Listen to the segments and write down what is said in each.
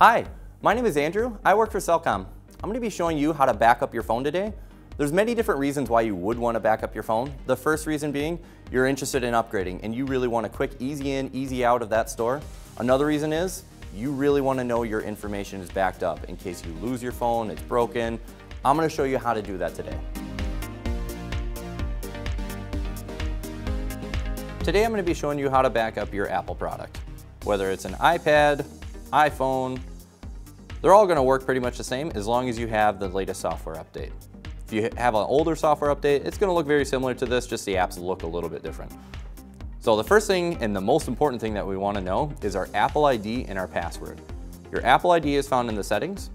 Hi, my name is Andrew. I work for Cellcom. I'm going to be showing you how to back up your phone today. There's many different reasons why you would want to back up your phone. The first reason being you're interested in upgrading and you really want a quick easy in, easy out of that store. Another reason is you really want to know your information is backed up in case you lose your phone, it's broken. I'm going to show you how to do that today. Today I'm going to be showing you how to back up your Apple product. Whether it's an iPad, iPhone, they're all going to work pretty much the same as long as you have the latest software update. If you have an older software update, it's going to look very similar to this, just the apps look a little bit different. So the first thing and the most important thing that we want to know is our Apple ID and our password. Your Apple ID is found in the settings.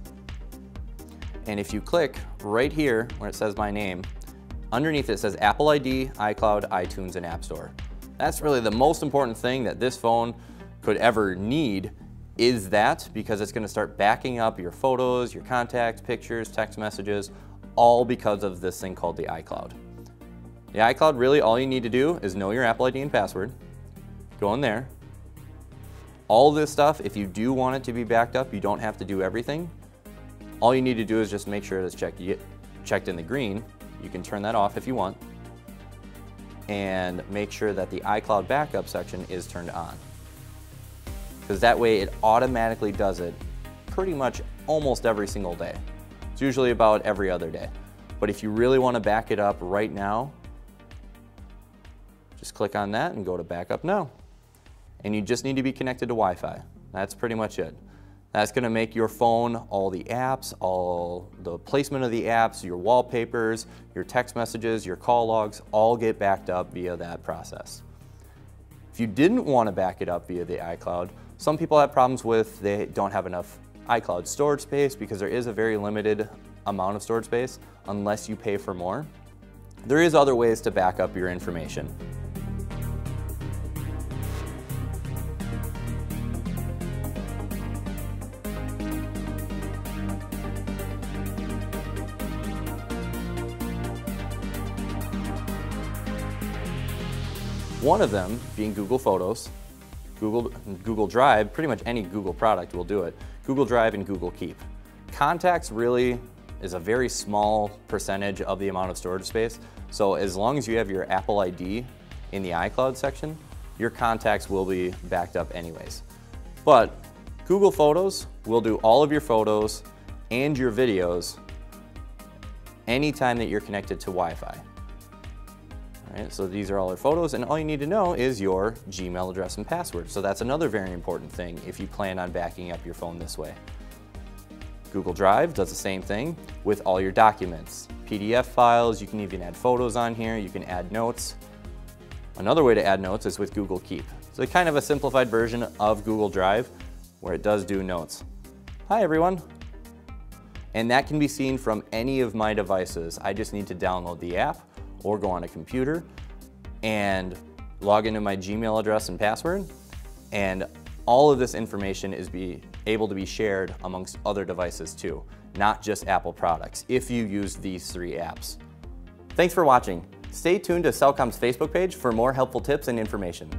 And if you click right here where it says my name, underneath it says Apple ID, iCloud, iTunes, and App Store. That's really the most important thing that this phone could ever need is that because it's going to start backing up your photos, your contacts, pictures, text messages, all because of this thing called the iCloud. The iCloud, really all you need to do is know your Apple ID and password, go in there. All this stuff, if you do want it to be backed up, you don't have to do everything. All you need to do is just make sure it's checked, checked in the green. You can turn that off if you want. And make sure that the iCloud backup section is turned on because that way it automatically does it pretty much almost every single day. It's usually about every other day. But if you really want to back it up right now, just click on that and go to backup now. And you just need to be connected to Wi-Fi. That's pretty much it. That's going to make your phone, all the apps, all the placement of the apps, your wallpapers, your text messages, your call logs, all get backed up via that process. If you didn't want to back it up via the iCloud, some people have problems with they don't have enough iCloud storage space because there is a very limited amount of storage space unless you pay for more. There is other ways to back up your information. One of them being Google Photos, Google, Google Drive, pretty much any Google product will do it, Google Drive and Google Keep. Contacts really is a very small percentage of the amount of storage space. So as long as you have your Apple ID in the iCloud section, your contacts will be backed up anyways. But Google Photos will do all of your photos and your videos anytime that you're connected to Wi-Fi. Right, so these are all our photos and all you need to know is your Gmail address and password. So that's another very important thing if you plan on backing up your phone this way. Google Drive does the same thing with all your documents. PDF files, you can even add photos on here, you can add notes. Another way to add notes is with Google Keep. So kind of a simplified version of Google Drive where it does do notes. Hi everyone. And that can be seen from any of my devices. I just need to download the app or go on a computer and log into my Gmail address and password. And all of this information is be able to be shared amongst other devices too, not just Apple products, if you use these three apps. Thanks for watching. Stay tuned to Cellcom's Facebook page for more helpful tips and information.